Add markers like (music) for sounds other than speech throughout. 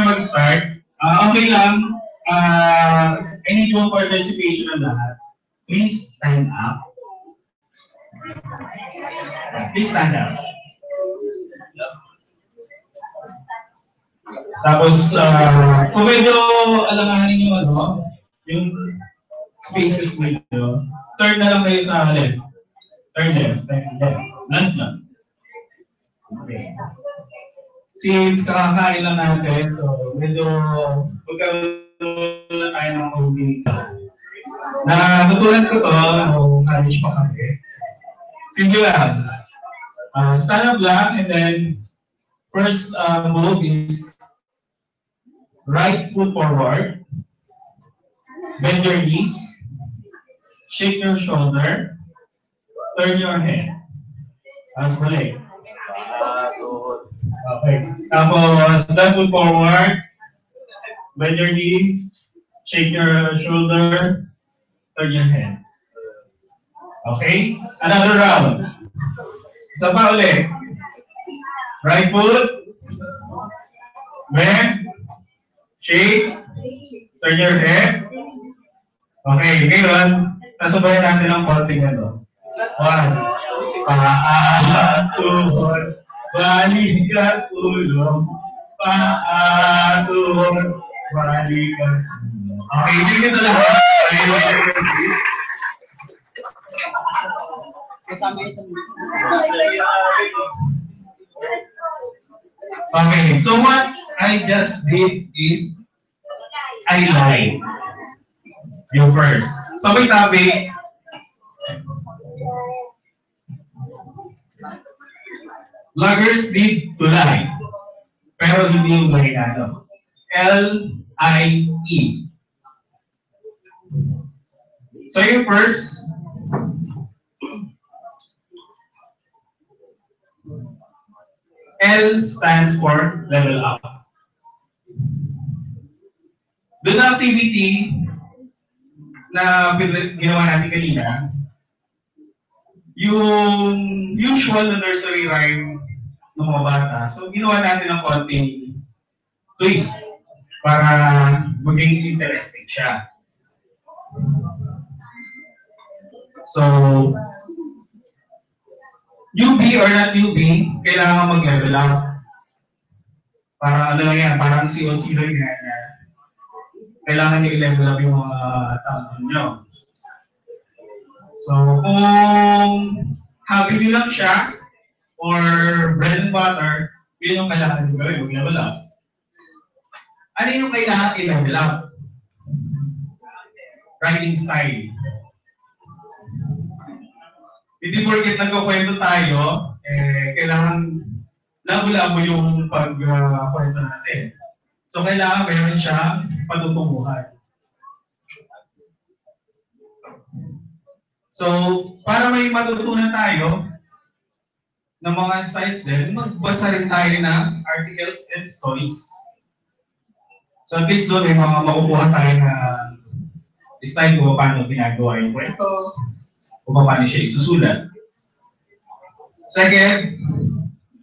mag-start, uh, okay lang, uh, I need participation ng lahat. Please stand up. Please stand up. Tapos, uh, kung medyo alanganin yung ano, yung spaces ninyo, turn na lang kayo sa left. Turn left, turn left. Land lang. Okay. Since kakakain lang natin, so medyo magkaroon na tayo ng movie. Natutunan ko to, nung college pa kami. Simple lang. Uh, stand up lang and then first uh, move is right foot forward, bend your knees, shake your shoulder, turn your head. Tapos balik. Tapos, stand foot forward, bend your knees, shake your shoulder, turn your head. Okay? Another round. Isa pa ulit. Right foot, bend, shake, turn your head. Okay, ngayon, nasabayan natin ng konting ano. One, paa, tuhod, balikat, ulo, paa, tuhod, balikat, ulo. Okay, hindi sa lahat. Okay, so what I just did is I lied. Yung first. So may tabi. Loggers need to lie. Pero hindi yung na. L-I-E. So yung first, L stands for level up. Doon sa activity na ginawa natin kanina, yung usual na nursery rhyme ng mga bata, so ginawa natin ng konting twist para maging interesting siya. So, UB or not UB, kailangan mag-level up. Para ano lang yan, parang COC lang yan. Kailangan nyo i-level up yung mga tao nyo. So, kung hobby nyo lang siya, or bread and butter, yun yung kailangan nyo gawin, mag-level up. Ano yung kailangan i-level up? Writing style. Hindi porket nagkukwento tayo, eh, kailangan labo-labo yung pagkwento uh, natin. So, kailangan meron siyang patutunguhan. So, para may matutunan tayo ng mga styles din, magbasa rin tayo ng articles and stories. So, at least doon may mga makukuha tayo na style kung paano ginagawa yung kwento, kung paano siya isusulat. Second,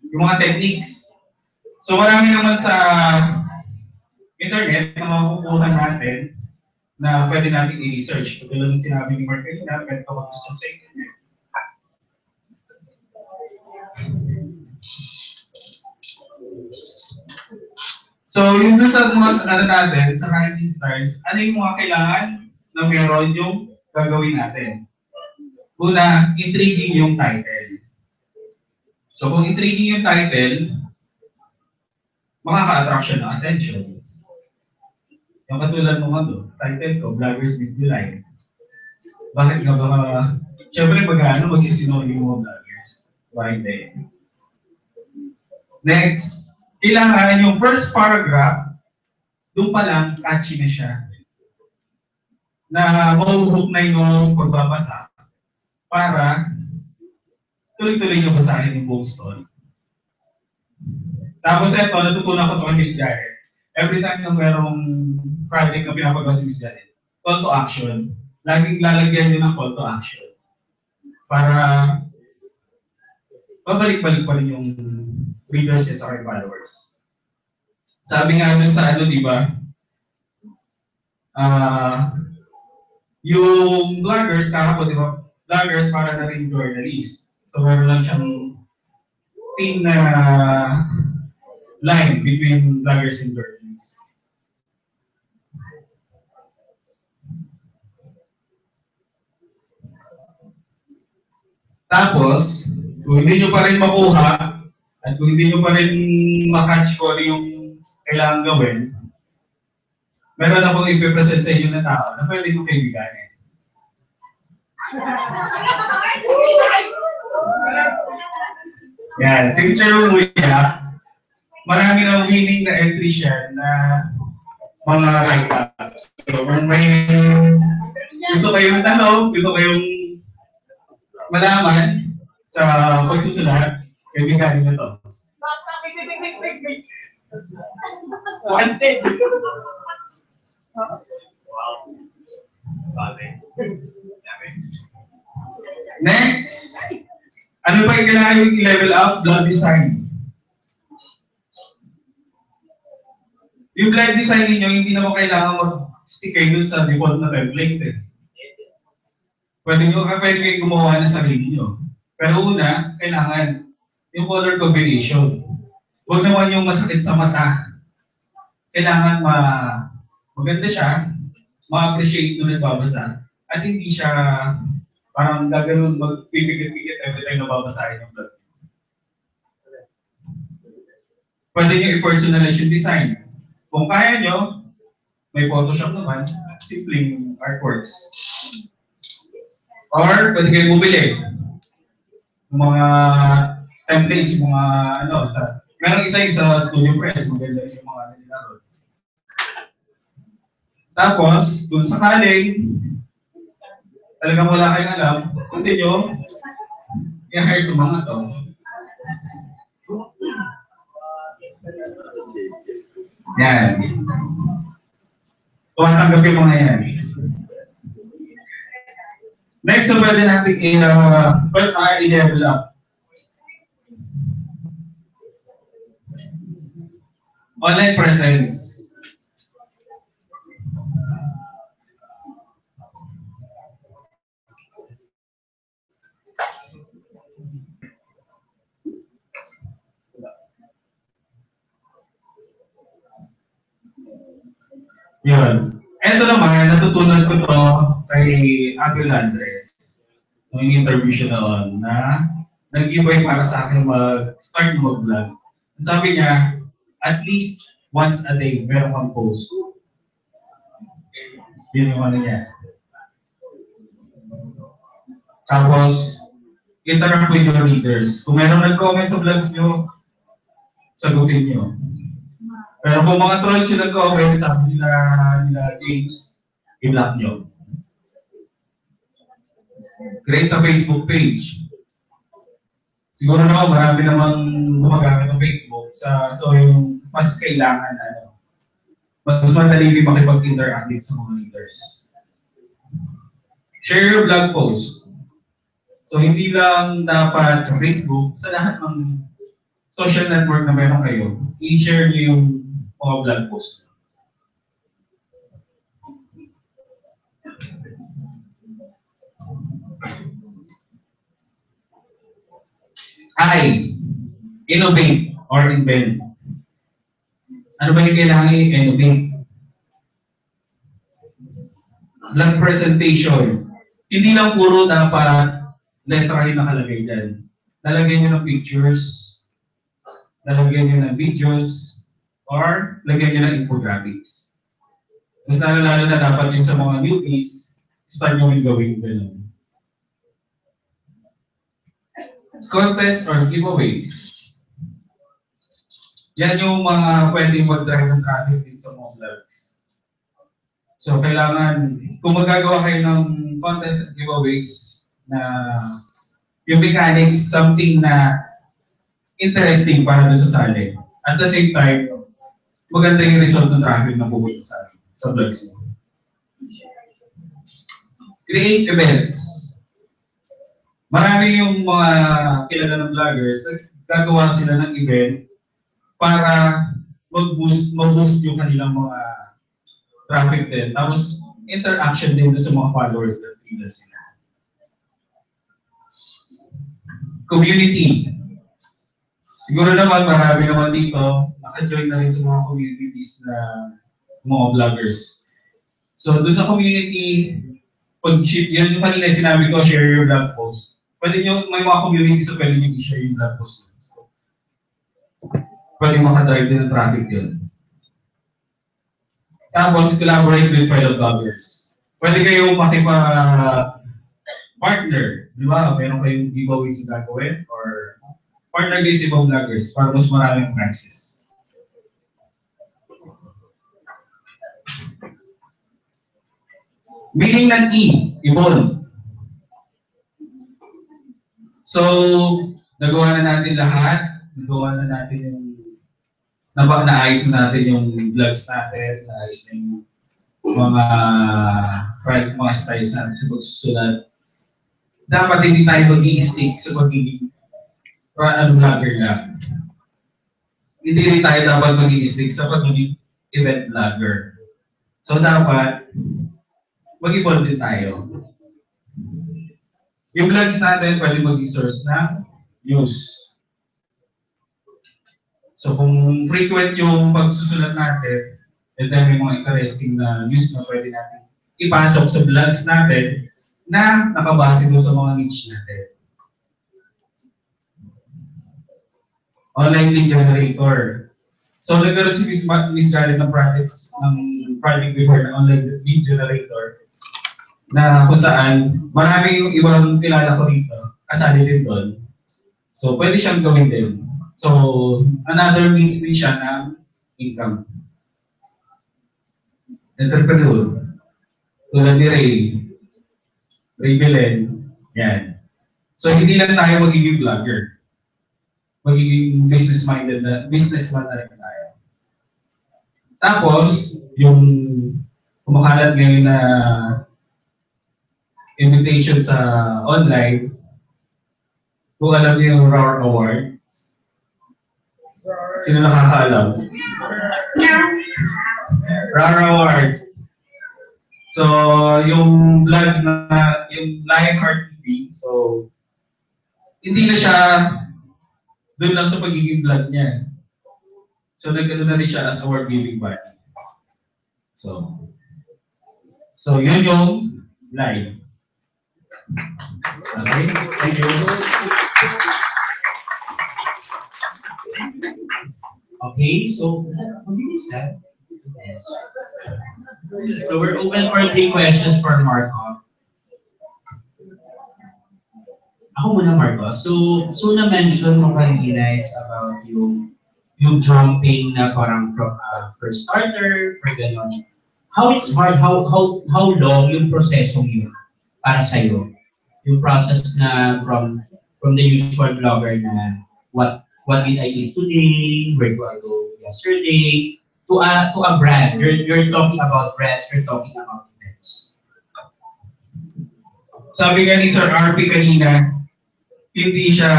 yung mga techniques. So marami naman sa internet na makukuha natin na pwede natin i-research. Katulad ng sinabi ni Mark kanina, pwede ka mag-research sa internet. So, yung dun sa mga ano natin, sa writing stars, ano yung mga kailangan na meron yung gagawin natin? Una, intriguing yung title. So kung intriguing yung title, makaka-attract siya ng attention. Yung katulad ng ano, title ko, Vloggers You Like. Bakit nga ba, syempre pag ano, magsisinong yung mga vloggers. Right there. Next, kailangan yung first paragraph, doon pa lang, catchy na siya. Na mahuhook na yung pagbabasa para tuloy-tuloy niyo basahin yung buong story. Tapos ito, natutunan ko ito kay Miss Jared. Every time na merong project na pinapagawa si Miss Jared, call to action. Laging lalagyan niyo ng call to action. Para pabalik-balik pa rin yung readers at our followers. sabi nga dun sa ano, di ba? Ah, yung vloggers, kahapon, di ba? Vloggers para na rin journalist. So, meron lang siyang thin na line between vloggers and journalists. Tapos, kung hindi nyo pa rin makuha, at kung hindi nyo pa rin makatch ko ano yung kailangan gawin, meron akong ipipresent sa inyo na tao na pwede kong kaibiganin. Yan, signature mo niya, marami na winning na entry siya na mga write-ups. So, kung may gusto kayong tanong, gusto kayong malaman sa pagsusulat, kaibiganin nyo to. Wanted. Next! Ano pa yung kailangan yung i-level up? Blood design. Yung blood design ninyo, hindi naman kailangan mag-stick kayo dun sa default na template eh. Pwede nyo, pwede kayo gumawa ng sarili nyo. Pero una, kailangan yung color combination. Huwag naman yung masakit sa mata. Kailangan ma maganda siya, ma-appreciate nung nagbabasa, at hindi siya parang gaganon magpipigit-pigit every time nababasahin yung blog. Pwede nyo i-personalize yung design. Kung kaya nyo, may Photoshop naman, simpleng artworks. Or pwede kayo bumili ng mga templates, mga ano, sa Merong isa yung sa Studio Press, maganda yung mga nila doon. Tapos, kung sakaling talagang wala kayong alam, kundi nyo, i-hire itong mga to. Yan. Tumatanggap yung mga yan. Next na pwede natin i-level uh, i-level up. Online presence. Yun. Ito naman, natutunan ko to kay Ate Landres. Nung interview siya noon na nag-giveaway para sa akin mag-start mag-vlog. Sabi niya, at least once a day, meron kang post. Yun yung ano niya. Tapos, interact with your readers. Kung meron nag-comment sa vlogs nyo, sagutin nyo. Pero kung mga trolls yung nag-comment, sabi nila, nila James, i-block nyo. Create a Facebook page. Siguro naman marami namang gumagamit ng Facebook. Sa, so yung mas kailangan, ano, mas madali din makipag-interact din sa mga leaders. Share your blog post. So hindi lang dapat sa Facebook, sa lahat ng social network na meron kayo, i-share niyo yung mga blog post. I, innovate or invent. Ano ba yung kailangan i-innovate? Blog presentation. Hindi lang puro dapat letra yung nakalagay dyan. Lalagyan nyo ng pictures, lalagyan nyo ng videos, or lagyan nyo ng infographics. Mas lalo-lalo na dapat yung sa mga newbies, start nyo yung gawin ganun. Contest or giveaways. Yan yung mga pwedeng mag-drive ng traffic din sa mga vlogs. So, kailangan, kung magagawa kayo ng contest at giveaways na yung mechanics, something na interesting para doon sa sali. At the same time, maganda yung result ng traffic na pupunta sa akin, sa vlogs mo. Create events. Marami yung mga kilala ng vloggers, gagawa sila ng event para mag-boost, mag-boost yung kanilang mga traffic din. Tapos, interaction din sa mga followers na nila sila. Community. Siguro naman marami naman dito, naka-join na rin sa mga communities na mga vloggers. So, dun sa community, pag yan yung kanina sinabi ko, share your blog post. Pwede nyo, may mga communities na pwede nyo i-share yung blog post. So, pwede makadrive din ng traffic yun. Tapos, collaborate with fellow bloggers. Pwede kayo makipa partner, di ba? Meron kayong giveaways na gagawin or partner kayo sa ibang vloggers para mas maraming prizes. Meaning ng E, ibon. So, nagawa na natin lahat. Nagawa na natin yung naba, naayos na natin yung vlogs natin, naayos na yung mga private mga styles natin sa pagsusulat. Dapat hindi tayo mag stick sa pagiging ano, vlogger lang. Hindi rin tayo dapat mag stick sa pagiging event vlogger. So dapat, mag-evolve din tayo. Yung vlogs natin, pwede maging source na news. So kung frequent yung pagsusulat natin, and then may mga interesting na news na pwede natin ipasok sa vlogs natin na nakabase doon sa mga niche natin. Online lead generator. So nagkaroon si Miss, Jared ng projects ng project before na online lead generator na kung saan marami yung ibang kilala ko dito, kasali din doon. So, pwede siyang gawin din. So, another means din siya ng income. Entrepreneur. Tulad ni Ray. Ray Belen. Yan. So, hindi lang tayo magiging vlogger. Magiging business-minded na, businessman na rin tayo. Tapos, yung kumakalat ngayon na invitation sa online, kung alam niyo yung RAR Awards, sino nakakaalam? RAR Awards. So, yung vlogs na, yung Lionheart TV, so, hindi na siya doon lang sa pagiging vlog niya. So, nagano na rin siya as award giving body. So, so yun yung live. Okay, so. So we're open for three questions for Marco. Ako muna, Marco. So, so na-mention mo kanina is about yung yung jumping na parang from uh, first starter, for gano'n. How it's hard, how how how long yung prosesong yun para sa'yo? Yung process na from from the usual vlogger na what what did I eat today, where do I go yesterday, to a to a brand. You're you're talking about brands, you're talking about events. Sabi nga ni Sir RP kanina, hindi siya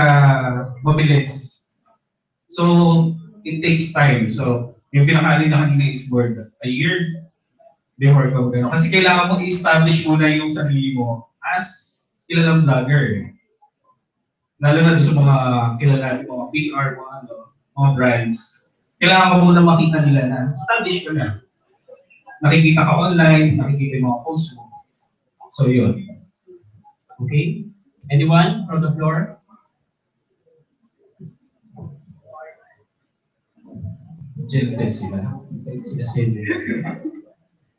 mabilis. So, it takes time. So, yung pinakaali na kanina is board a year before gano'n. Kasi kailangan mo i-establish muna yung sarili mo as kilalang vlogger eh. Lalo na sa mga kilala natin, mga PR, mga, ano, mga brands. Kailangan mo muna makita nila na establish ko na. Nakikita ka online, nakikita yung mga posts mo. So, yun. Okay? Anyone from the floor? Gentle sila.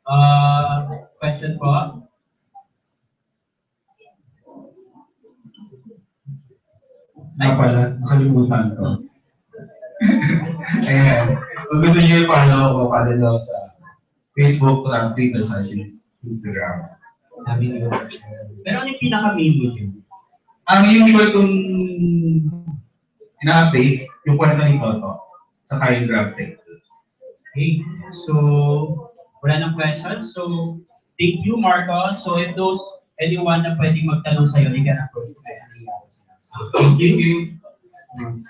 Uh, question po? Nga pala, nakalimutan ko. Ayan. Kung gusto nyo i-follow ko, follow nyo sa Facebook, uh, Twitter, sa Instagram. Sabi niyo. Pero ano yung pinaka-main mo dyan? Ang usual kong ina-update, yung kwento ni Toto sa Kyle Grab Tech. Okay. So, wala nang question. So, thank you, Marco. So, if those, anyone na pwedeng magtanong sa'yo, you can approach me. Thank you. Thank.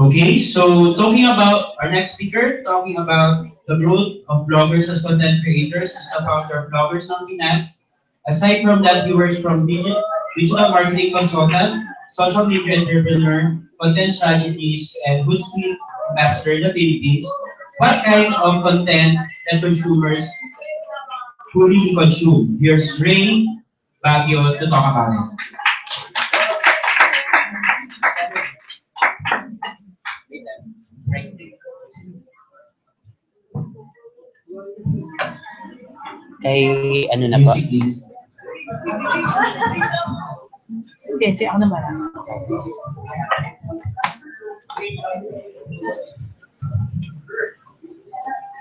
Okay, so talking about our next speaker, talking about the growth of bloggers as content creators, as the founder of Bloggers ng Pinas. Aside from that, he works from digital, digital marketing consultant, social media entrepreneur, content strategies, and Hootsuite ambassador in the Philippines. What kind of content that consumers who really consume? Here's Ray Baguio to talk about it. Kay ano na po? Music please. Hindi, si ako naman.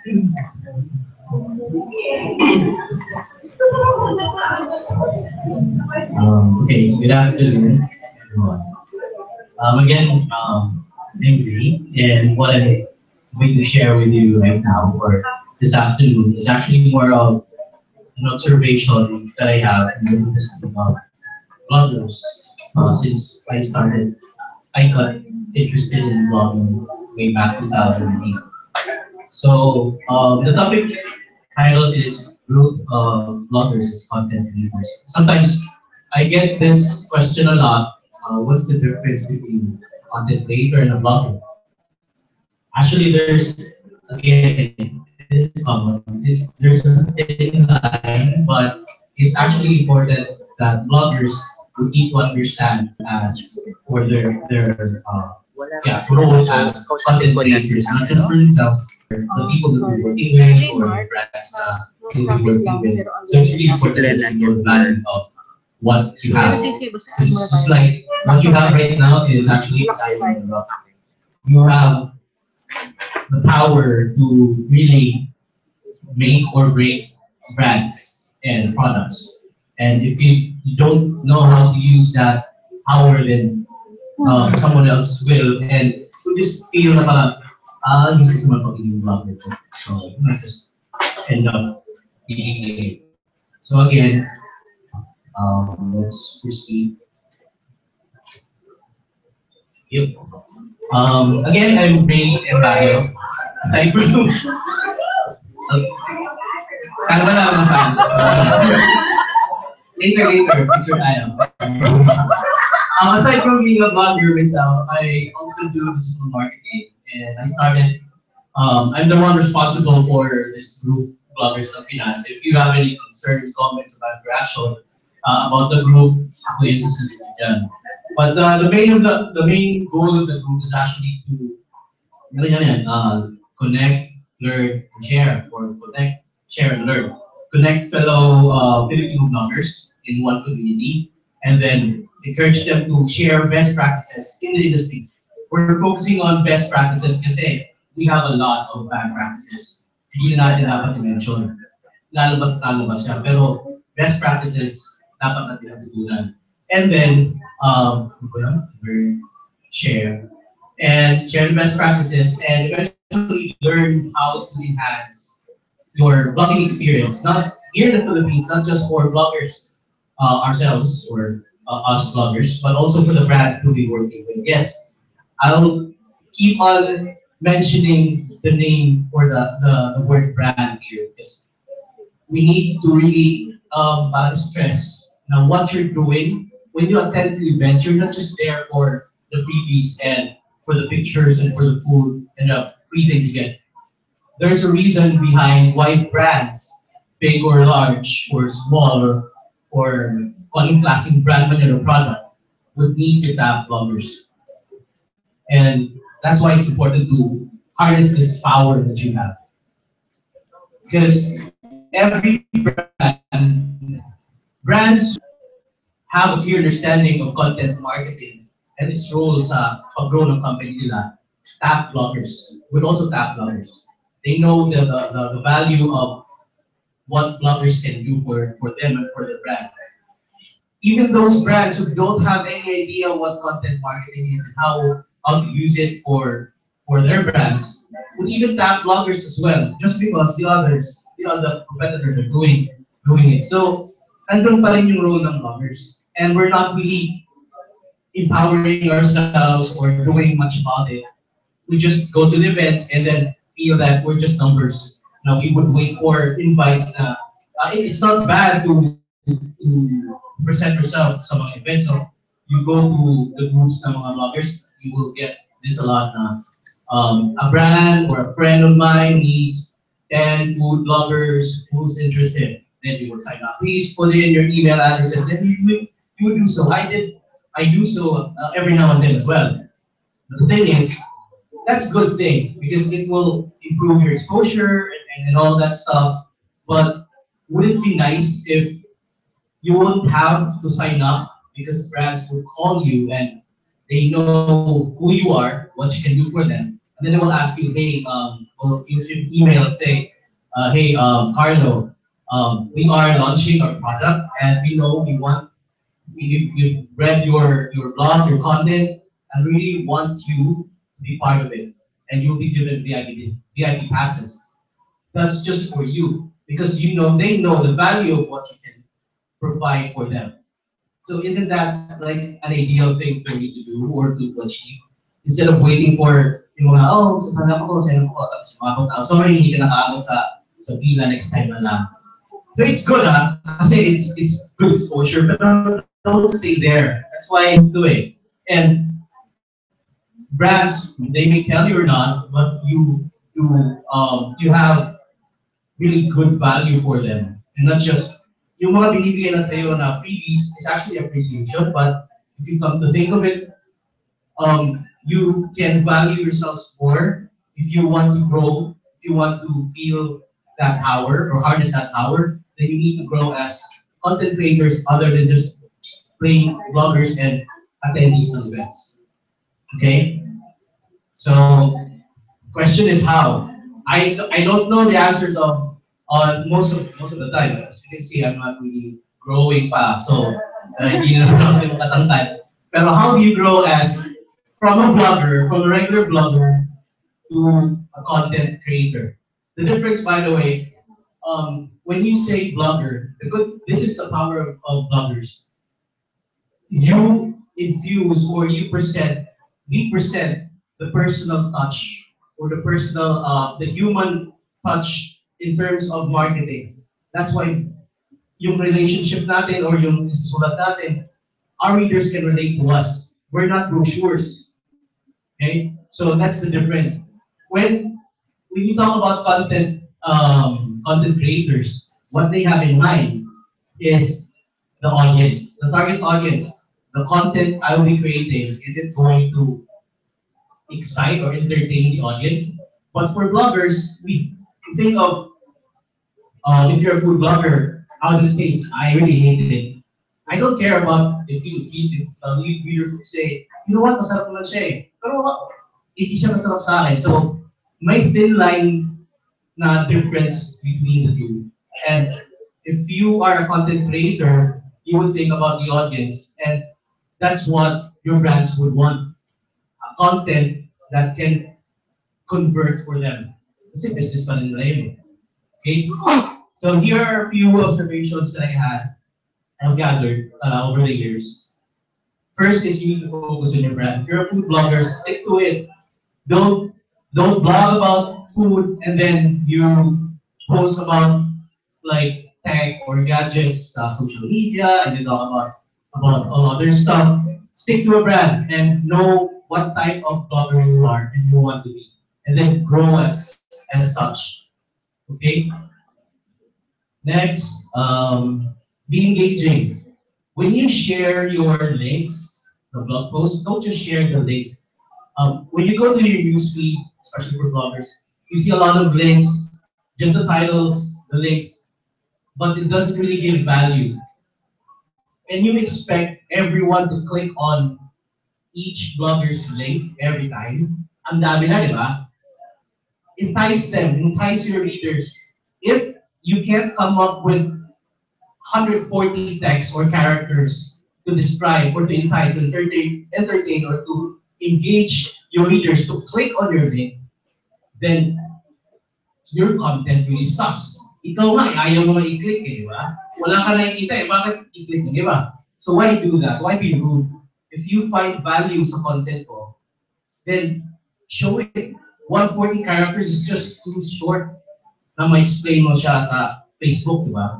Um, okay, good afternoon, everyone. Um, again, um, I'm and what I'm going to share with you right now, or this afternoon, is actually more of an observation that I have in the industry of bloggers. Uh, since I started, I got interested in blogging way back 2008. So, um, the topic title is Growth of Bloggers as Content Creators. Sometimes I get this question a lot. Uh, what's the difference between a content creator and a blogger? Actually, there's again, this is common. This, there's a thin line, but it's actually important that bloggers would need to understand as for their their uh, yeah role as content creators, not just for themselves, for the people that we're working with or brands uh, that we're working with. So it's really important that you know the value of what you have. Because it's just like what you have right now is actually a diamond in rough. You have the power to really make or break brands and products. And if you, you don't know how to use that power, then um, someone else will. And you just feel na parang, ah, useless naman pagiging vlogger ko. So, you might just end up being a So again, um, let's proceed. Yep. Um, again, I'm Ray Embayo. Aside from... Uh, Kaya wala mga fans. (laughs) later, later, picture tayo. Um, aside from being a blogger myself, I also do digital marketing. And I started, um, I'm the one responsible for this group, Bloggers of Pinas. If you have any concerns, comments about your uh, about the group, yung susunod niyo dyan. But uh, the main of the the main goal of the group is actually to yan, yan, uh, connect, learn, and share, or connect, share, and learn. Connect fellow uh, Filipino bloggers in one community, and then encourage them to share best practices in the industry. We're focusing on best practices kasi we have a lot of bad practices. Hindi na natin dapat i-mention. Lalabas at lalabas siya. Pero best practices dapat natin natutunan. And then, um, share, and share the best practices, and eventually learn how to enhance your blogging experience, not here in the Philippines, not just for bloggers uh, ourselves or uh, us bloggers, but also for the brands who we're working with. Yes, I'll keep on mentioning the name or the, the, the word brand here because we need to really um, stress now what you're doing when you attend to events, you're not just there for the freebies and for the pictures and for the food and the free things you get. There's a reason behind why brands, big or large or small or or calling classing brand man or product, would need to tap bloggers. And that's why it's important to harness this power that you have. Because every brand, brands have a clear understanding of content marketing and its role sa pag-grow company nila, tap bloggers, would also tap bloggers. They know the, the, the, the value of what bloggers can do for, for them and for their brand. Even those brands who don't have any idea what content marketing is and how, how to use it for, for their brands, would even tap bloggers as well, just because the others, the other competitors are doing, doing it. So nandun pa rin yung role ng bloggers. And we're not really empowering ourselves or doing much about it. We just go to the events and then feel that we're just numbers. Now we would wait for invites uh, it's not bad to to present yourself sa mga events. So you go to the groups ng mga bloggers, you will get this a lot na um, a brand or a friend of mine needs 10 food bloggers who's interested. Then you would sign up. Please put in your email address and then you you do so. I did, I do so uh, every now and then as well. But the thing is, that's a good thing because it will improve your exposure and, and all that stuff. But would it be nice if you won't have to sign up because brands will call you and they know who you are, what you can do for them, and then they will ask you, hey, um, you should email and say, uh, hey, um, Carlo, um, we are launching our product and we know we want, we, we've read your, your blogs, your content, and really want you to be part of it. And you'll be given VIP, VIP passes. That's just for you because you know, they know the value of what you can provide for them. So isn't that like an ideal thing for me to do or to, achieve? Instead of waiting for yung mga, oh, sa sana ako, sa ako, tapos umabot ako. Sorry, hindi ka nakaabot sa, sa pila next time na lang. So it's good, ha? Kasi it's, it's good exposure, but don't stay there. That's why it's doing. And brands, they may tell you or not, but you, you, um, you have really good value for them. And not just yung mga binibigay na sa'yo na freebies is actually appreciation, but if you come to think of it, um, you can value yourselves more if you want to grow, if you want to feel that power or harness that power, then you need to grow as content creators other than just plain bloggers and attendees ng events. Okay? So, question is how? I, I don't know the answers of on most of most of the time. As you can see, I'm not really growing pa. So, uh, how do you grow as from a blogger, from a regular blogger to a content creator? The difference, by the way, um, when you say blogger, the good, this is the power of, of bloggers. You infuse or you present, we present the personal touch or the personal, uh, the human touch in terms of marketing. That's why yung relationship natin or yung sulat natin, our readers can relate to us. We're not brochures. Okay? So that's the difference. When when you talk about content um, content creators, what they have in mind is the audience, the target audience. The content I will be creating, is it going to excite or entertain the audience? But for bloggers, we think of uh, if you're a food blogger, how does it taste? I really hated it. I don't care about if you feed if uh, lead reader say, you know what, masarap naman siya eh. Pero what? Hindi siya masarap sa akin. So, may thin line na difference between the two. And if you are a content creator, you will think about the audience and that's what your brands would want. A content that can convert for them. Kasi business pa rin nila yun. eh. Okay? So here are a few observations that I had, I've gathered uh, over the years. First is you need to focus on your brand. If you're a food blogger, stick to it. Don't don't blog about food and then you post about like tech or gadgets, uh, social media, and you talk about about all other stuff. Stick to a brand and know what type of blogger you are and you want to be, and then grow as as such. Okay. Next, um, be engaging. When you share your links, the blog post, don't just share the links. Um, when you go to your newsfeed, especially for bloggers, you see a lot of links, just the titles, the links, but it doesn't really give value. And you expect everyone to click on each blogger's link every time. Ang dami na, di ba? Entice them, entice your readers. You can't come up with 140 texts or characters to describe or to entice, entertain, entertain or to engage your readers to click on your link, then your content really sucks. Ikaw nga, eh, ayaw mo i-click eh, di ba? wala ka nakikita eh, bakit i-click mo, di ba? So why do that? Why be rude? If you find value sa content ko, then show it. 140 characters is just too short na ma-explain mo siya sa Facebook, di ba?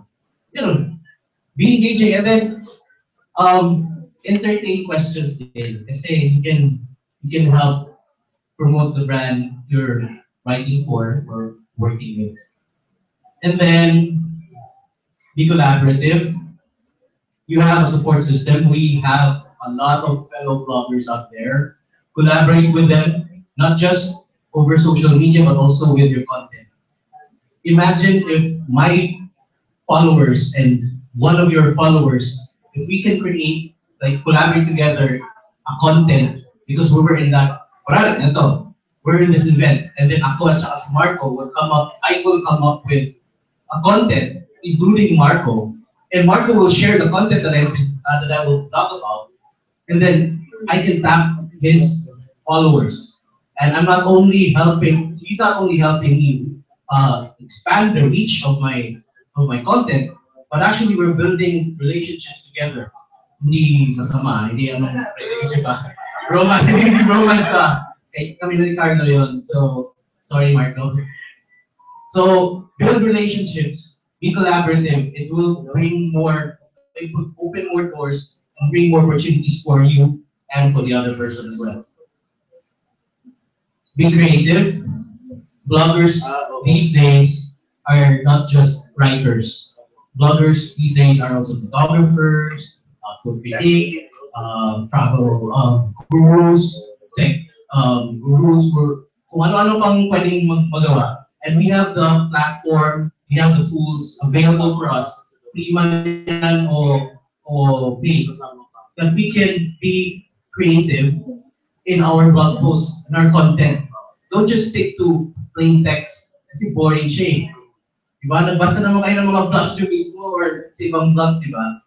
Ganun. Be engaging and then um, entertain questions din. Kasi you can you can help promote the brand you're writing for or working with. And then be collaborative. You have a support system. We have a lot of fellow bloggers out there. Collaborate with them, not just over social media, but also with your content. Imagine if my followers and one of your followers, if we can create, like collaborate together a content because we were in that, ito, we're in this event, and then ako at saka si Marco will come up, I will come up with a content, including Marco, and Marco will share the content that I, uh, that I will talk about, and then I can tap his followers. And I'm not only helping, he's not only helping me uh, expand the reach of my of my content, but actually we're building relationships together. Hindi masama, hindi ano relationship ah. (laughs) Romance, hindi romance ah. Kay kami na ni Carlo. So, sorry Marco. So, build relationships, be collaborative. It will bring more, it will open more doors and bring more opportunities for you and for the other person as well. Be creative. Bloggers these days are not just writers. Bloggers these days are also photographers, uh, food uh, travel um, gurus, tech um, gurus, for ano-ano pang pwedeng mag- magawa. And we have the platform, we have the tools available for us, free man yan o, o paid, that we can be creative in our blog posts and our content. Don't just stick to plain text kasi boring siya eh. Diba? Nagbasa naman kayo ng mga blogs nyo mismo or sa ibang blogs, diba?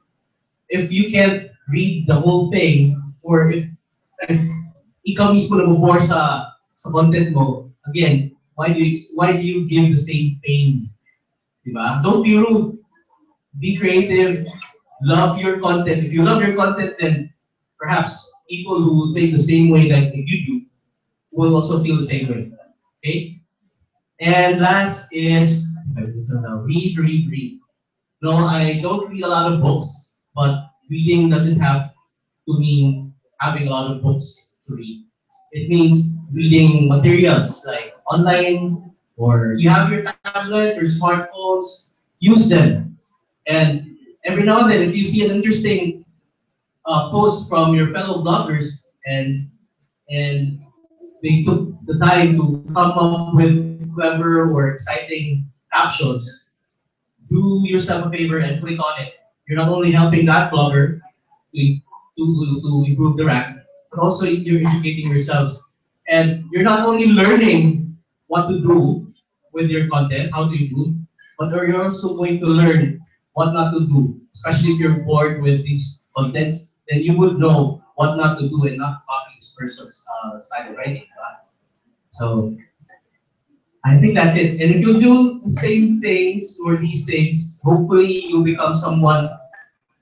If you can't read the whole thing or if, if ikaw mismo nabobore sa sa content mo, again, why do you, why do you give the same pain? Diba? Don't be rude. Be creative. Love your content. If you love your content, then perhaps people who think the same way that you do will also feel the same way. Okay? And last is read, read, read. No, I don't read a lot of books, but reading doesn't have to mean having a lot of books to read. It means reading materials like online or you have your tablet, your smartphones, use them. And every now and then, if you see an interesting uh, post from your fellow bloggers and and they took the time to come up with clever or exciting captions, do yourself a favor and it on it. You're not only helping that blogger to, to, to improve the rank, but also you're educating yourselves. And you're not only learning what to do with your content, how to improve, but you're also going to learn what not to do. Especially if you're bored with these contents, then you would know what not to do and not copy this person's uh, style of writing. So I think that's it. And if you do the same things or these things, hopefully you'll become someone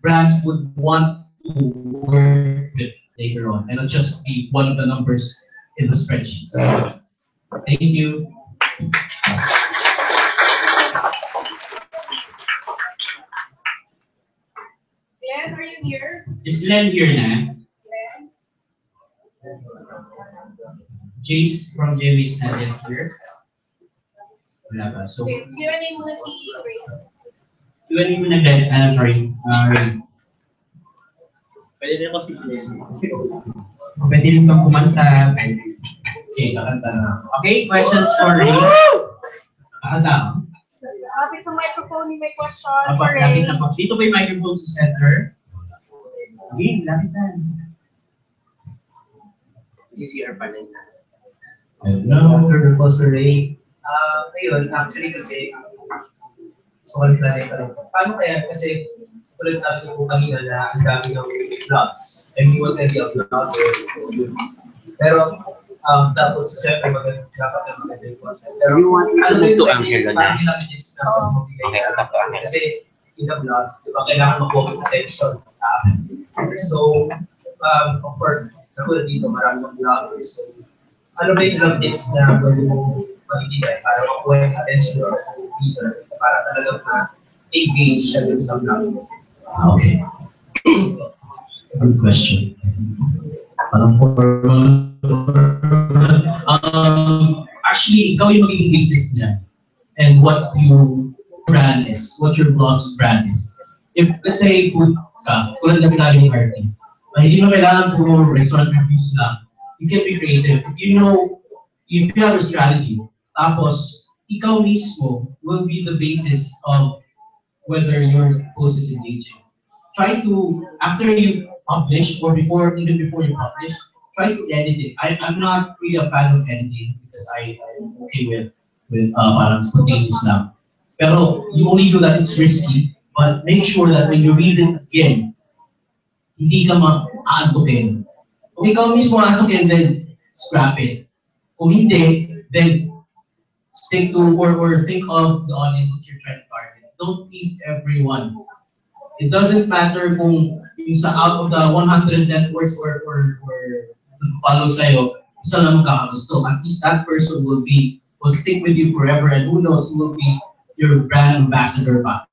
brands would want to work with later on and not just be one of the numbers in the spreadsheets. Thank you. Dan, are you here? Is Len here na? Dan? Jace from JV is not yet here. Wala ba? So, Okay, Q&A muna si Ray. Q&A mo na Glenn. Ah, sorry. Uh, Ray. Pwede rin ako si Glenn. Pwede rin kang kumanta. Pwede. Okay, kakanta na. Okay, questions for Ray. Kakanta. Kapit sa microphone, may question for Ray. na. Dito ba yung microphone sa center? Okay, lapit na. Easier pa rin. Hello. Hello Sir Ray. Ah, ngayon, actually kasi, so kung sa rin paano kaya, kasi, tulad sabi niyo po kanina na ang dami ng vlogs. What can be a vlogger? Pero, um, tapos, syempre, maganda, dapat na maganda yung content. Pero, You want ano to yung to pwede na? parang ilang minutes na magbigay Okay, talk to Angela. Kasi, in a vlog, di ba, kailangan makuha yung attention ng tao. So, um, of course, ako dito marami ng vloggers. So, ano ba yung vlog tips na pwede mo magbigay para makuha yung attention ng para talagang na-engage siya dun sa Okay. Good question. Parang formal. Um, actually, ikaw yung magiging basis niya. And what you brand is, what your blog's brand is. If, let's say, food ka, na sinabi ni Artie, uh, hindi mo kailangan puro restaurant reviews lang. You can be creative. If you know, if you have a strategy, tapos, ikaw mismo will be the basis of whether your post is engaging. Try to, after you publish, or before, even before you publish, try to edit it. I, I'm not really a fan of editing because I, I'm okay with, with uh, parang spontaneous. Pero you only do that, it's risky, but make sure that when you read it again, hindi ka ma-aantukin. Kung ikaw mismo aantukin, then scrap it. Kung hindi, then stick to or, or think of the audience that you're trying to target. Don't please everyone. It doesn't matter kung yung sa out of the 100 networks or, or, or follow sa'yo, isa lang magkakagusto. At least that person will be, will stick with you forever and who knows will be your brand ambassador pa.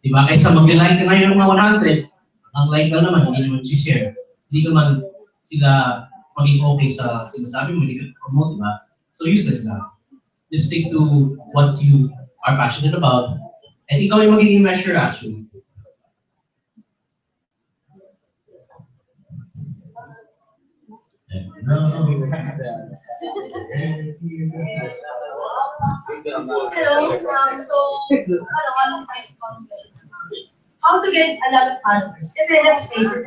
Diba? Kaysa mag-like ka ngayon ng mga 100, ang like ka naman, hindi naman share. Hindi naman sila maging okay sa sinasabi mo, hindi ka promote, diba? So useless na. Just stick to what you are passionate about. And ikaw yung magiging measure actually. Hello, um, so? How to get a lot of followers? Kasi let's face it,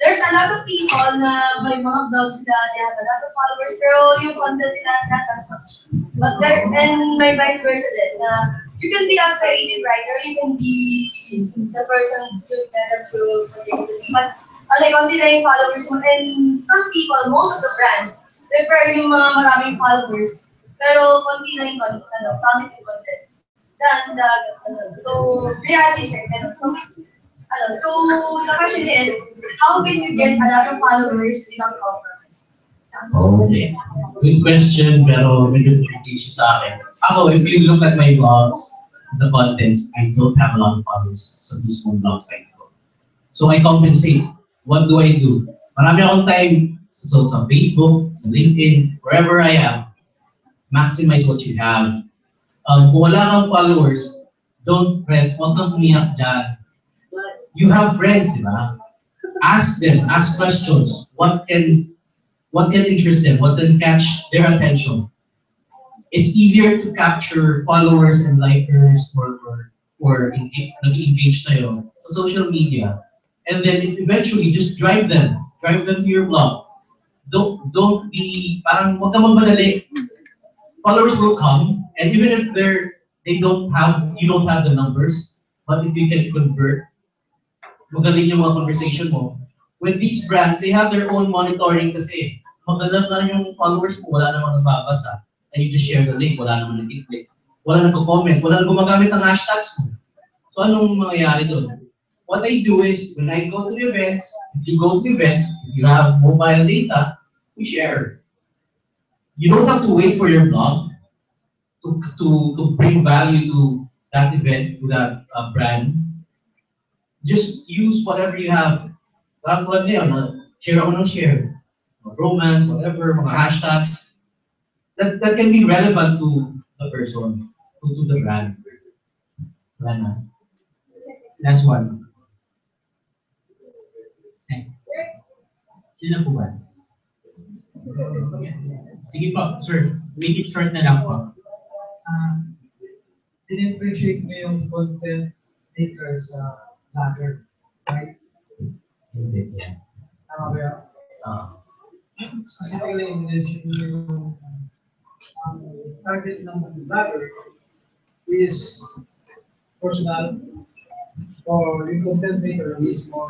there's a lot of people na may mga vlogs sila, they have a lot of followers, pero yung content nila not that much. But there, and may vice versa din, na you can be a creative writer, you can be the person to better through creativity, but like, only na yung followers mo, and some people, most of the brands, prefer yung mga maraming followers, pero konti na yung content, ano, pangit yung content. Than the, ano, so, reality check, ano, so, ano, so, the question is, how can you get a lot of followers without compromise? Okay. Good question, pero medyo tricky sa akin. Ako, if you look at my blogs, the contents, I don't have a lot of followers sa mismong blog site ko. So I compensate. What do I do? Marami akong time so, sa Facebook, sa LinkedIn, wherever I am, maximize what you have. Um, kung wala kang followers, don't fret, huwag kang umiyak dyan. You have friends, di ba? Ask them, ask questions. What can what can interest them, what can catch their attention. It's easier to capture followers and likers or or, or engage, nag-engage tayo sa social media. And then eventually just drive them, drive them to your blog. Don't don't be parang wag ka magmadali. Followers will come and even if they're they don't have you don't have the numbers, but if you can convert magaling yung mga conversation mo. With these brands, they have their own monitoring kasi maganda na yung followers mo, wala namang nagbabasa. And you just share the link, wala namang nag-click. Wala nagko-comment, wala nang gumagamit ng hashtags mo. So anong mangyayari doon? What I do is, when I go to events, if you go to events, if you have mobile data, we share. You don't have to wait for your blog to, to, to bring value to that event, to that uh, brand just use whatever you have. Ngayon, na share ako ng share. Romance, whatever, mga hashtags. That, that can be relevant to the person, to, to the brand. Wala na. Last one. Okay. Sino po ba? Sige po, sir. Make it short na lang po. um, din-appreciate mo yung content maker sa vlogger, right? Specifically, mention mo yung ang target is personal or you. yung content maker is more